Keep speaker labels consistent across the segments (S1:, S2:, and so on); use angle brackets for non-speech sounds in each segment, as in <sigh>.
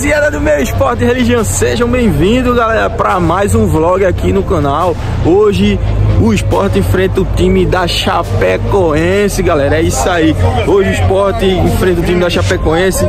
S1: Rapaziada do meu esporte e religião, sejam bem-vindos, galera, para mais um vlog aqui no canal. Hoje o esporte enfrenta o time da Chapecoense, galera. É isso aí. Hoje o esporte enfrenta o time da Chapecoense.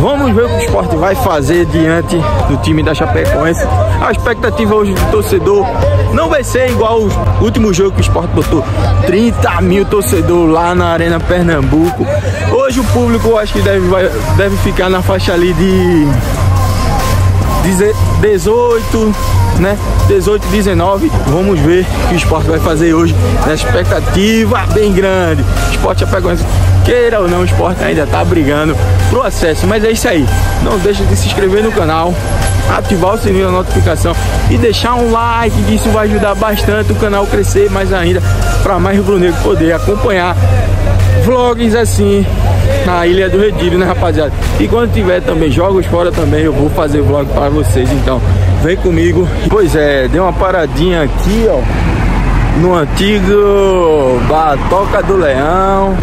S1: Vamos ver o que o esporte vai fazer diante do time da Chapecoense. A expectativa hoje do torcedor não vai ser igual o último jogo que o esporte botou 30 mil torcedores lá na Arena Pernambuco. Hoje o público acho que deve, vai, deve ficar na faixa ali de 18, né? 18, 19. Vamos ver o que o esporte vai fazer hoje. Nessa expectativa bem grande. O esporte pegou queira ou não, o esporte ainda tá brigando pro acesso. Mas é isso aí. Não deixa de se inscrever no canal, ativar o sininho da notificação e deixar um like, que isso vai ajudar bastante o canal crescer mais ainda para mais rubro negro poder acompanhar vlogs assim na Ilha do Redírio, né, rapaziada? E quando tiver também jogos fora também, eu vou fazer vlog para vocês, então vem comigo. Pois é, deu uma paradinha aqui, ó, no antigo Batoca do Leão.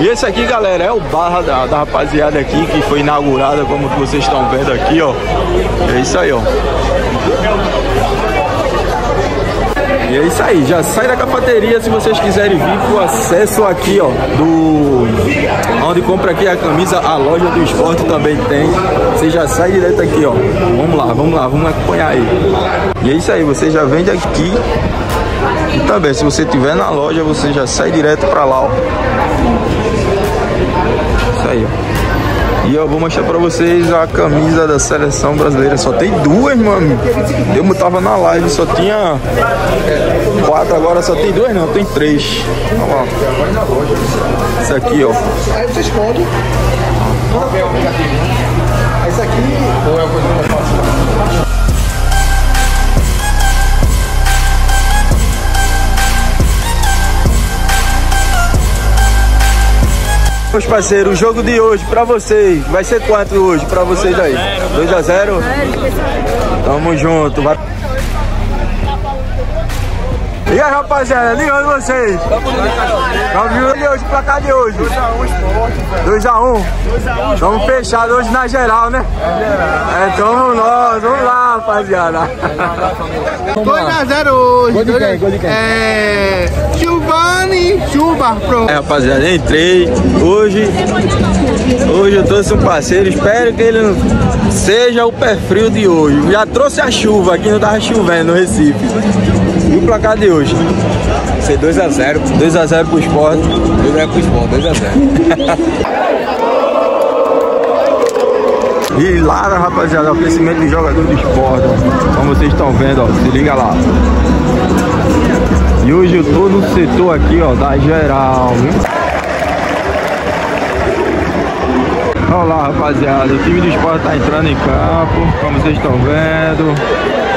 S1: E esse aqui, galera, é o bar da, da rapaziada aqui que foi inaugurada, como vocês estão vendo aqui, ó. É isso aí, ó. E é isso aí, já sai da cafeteria se vocês quiserem vir pro acesso aqui, ó, do onde compra aqui a camisa, a loja do esporte também tem. Você já sai direto aqui, ó. Vamos lá, vamos lá, vamos acompanhar aí. E é isso aí, você já vende aqui. E também, se você tiver na loja, você já sai direto pra lá, ó. Isso aí, ó. E eu vou mostrar pra vocês a camisa da seleção brasileira. Só tem duas, mano. Eu tava na live, só tinha quatro, agora só tem duas não, tem três. Olha lá. Isso aqui, ó.
S2: Aí você esconde.
S1: Meus parceiros, o jogo de hoje pra vocês, vai ser quanto hoje pra vocês aí? 2x0? Tamo junto. Vai... E aí, rapaziada, onde vocês? Vamos ver hoje, pra cá de hoje. 2x1 Vamos fechado hoje na geral, né? É, então vamos nós, vamos lá, rapaziada.
S2: 2x0 hoje.
S1: Gol de quem? Gol de quem?
S2: É. Giovanni Chuba, pronto.
S1: É, rapaziada, entrei hoje. Hoje eu trouxe um parceiro, espero que ele não seja o pé frio de hoje. Já trouxe a chuva, aqui não tava chovendo no Recife. E o placar de hoje?
S3: Ser 2x0.
S1: 2x0 pro esporte.
S3: 2x0 pro Sport, 2x0. <laughs>
S1: E lá, rapaziada, o crescimento de jogador do esporte, ó. como vocês estão vendo, ó, se liga lá. E hoje eu tô no setor aqui, ó, da geral, viu? Olha lá, rapaziada, o time do esporte tá entrando em campo, como vocês estão vendo.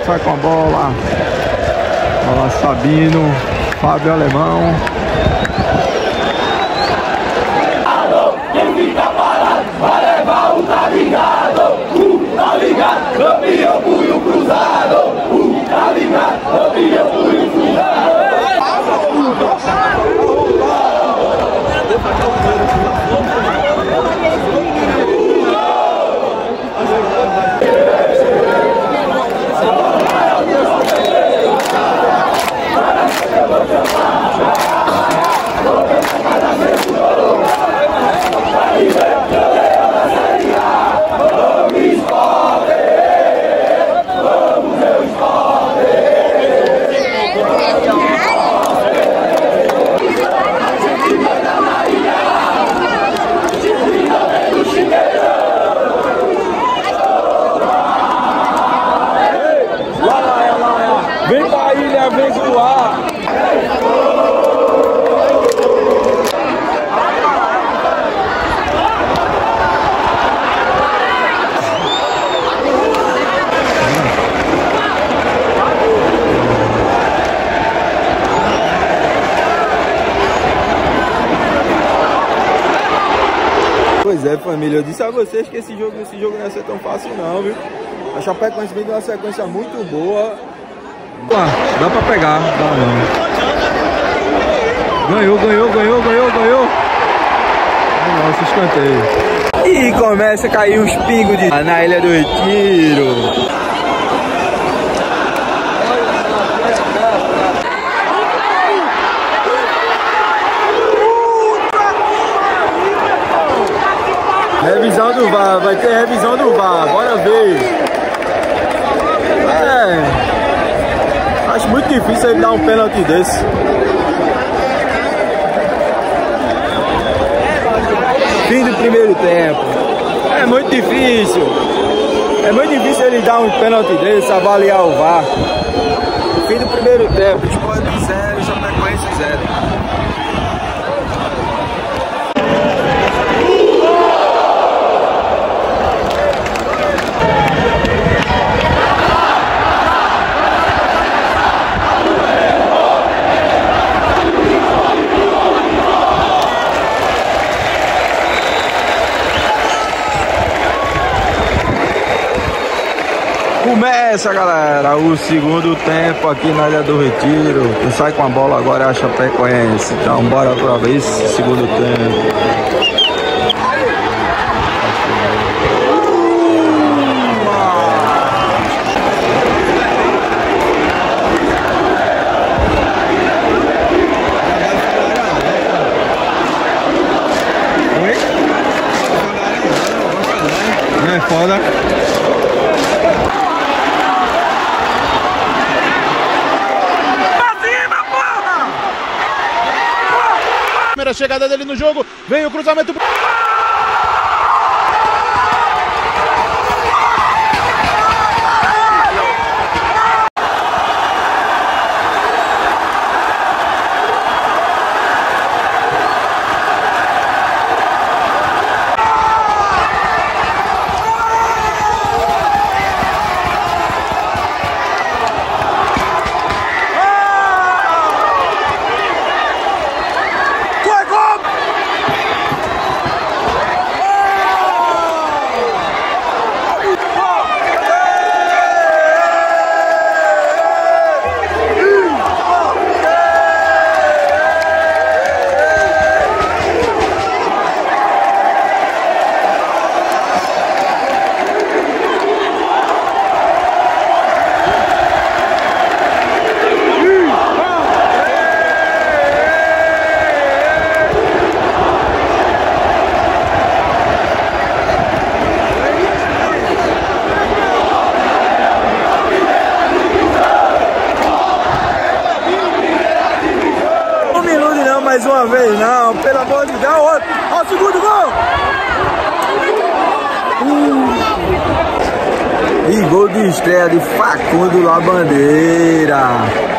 S1: que vai com a bola. Bola Sabino, Fábio Alemão. Alô, quem fica parado vai levar o tá ligado. O tá ligado, campeão punho cruzado. O tá ligado, campeão eu disse a vocês que esse jogo, esse jogo não ia ser tão fácil não, viu? A Chapecoense vem de uma sequência muito boa.
S2: Ah, dá pra pegar, dá não. Ganhou, ganhou, ganhou, ganhou, ganhou. Nossa, escanteio.
S1: E começa a cair os pingos de na Ilha do Retiro. Revisão do VAR, vai ter revisão do VAR, bora ver. É. Acho muito difícil ele dar um pênalti desse. Fim do primeiro tempo. É muito difícil. É muito difícil ele dar um pênalti desse, avaliar o VAR. Fim do primeiro tempo, Esporte 0, Chapecoense 0. Começa, galera, o segundo tempo aqui na Ilha do Retiro. Quem sai com a bola agora é a Chapecoense. Então, bora pra ver esse segundo tempo.
S4: Chegada dele no jogo, vem o cruzamento.
S1: Não me ilude não mais uma vez não, pelo amor de Deus. Ó, ó o segundo gol! Uh. E gol de estreia de Facundo Labandeira.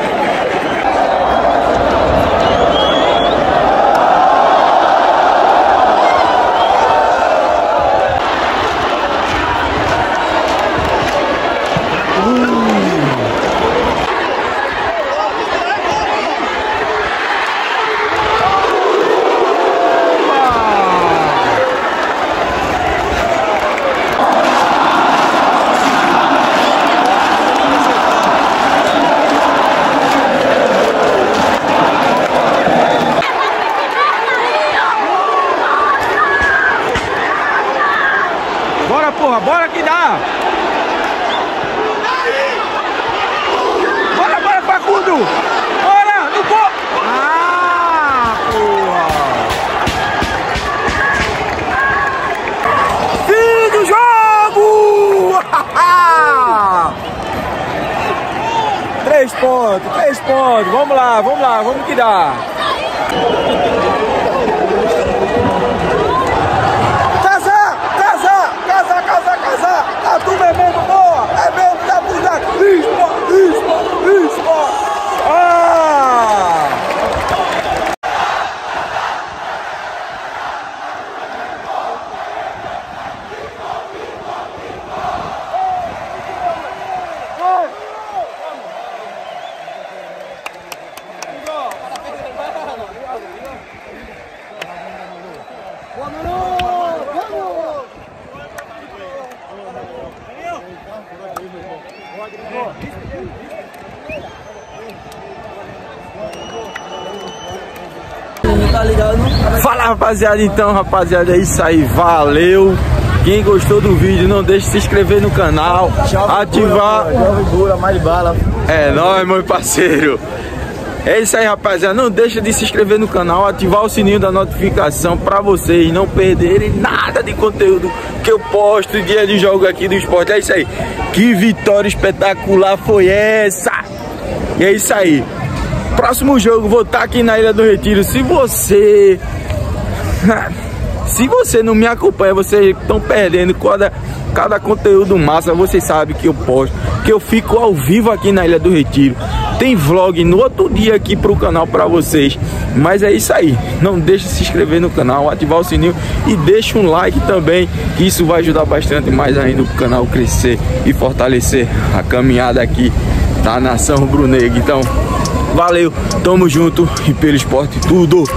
S2: Porra, bora que dá! Bora, bora, Facundo! Bora, no gol! Ah, porra!
S1: Fim do jogo! <laughs> três pontos, três pontos. Vamos lá, vamos lá, vamos que dá. Fala rapaziada, então rapaziada, é isso aí, valeu! Quem gostou do vídeo, não deixe de se inscrever no canal, ativar. É nóis, meu parceiro. É isso aí, rapaziada. Não deixa de se inscrever no canal, ativar o sininho da notificação para vocês não perderem nada de conteúdo que eu posto dia de jogo aqui do esporte. É isso aí. Que vitória espetacular foi essa? E é isso aí. Próximo jogo vou estar aqui na Ilha do Retiro. Se você <laughs> se você não me acompanha, vocês estão perdendo cada, cada conteúdo massa. Vocês sabem que eu posto, que eu fico ao vivo aqui na Ilha do Retiro. Tem vlog no outro dia aqui pro canal para vocês. Mas é isso aí. Não deixe de se inscrever no canal, ativar o sininho e deixa um like também, que isso vai ajudar bastante mais ainda o canal crescer e fortalecer a caminhada aqui da nação rubro-negra. Então, valeu, tamo junto e pelo esporte tudo. <laughs>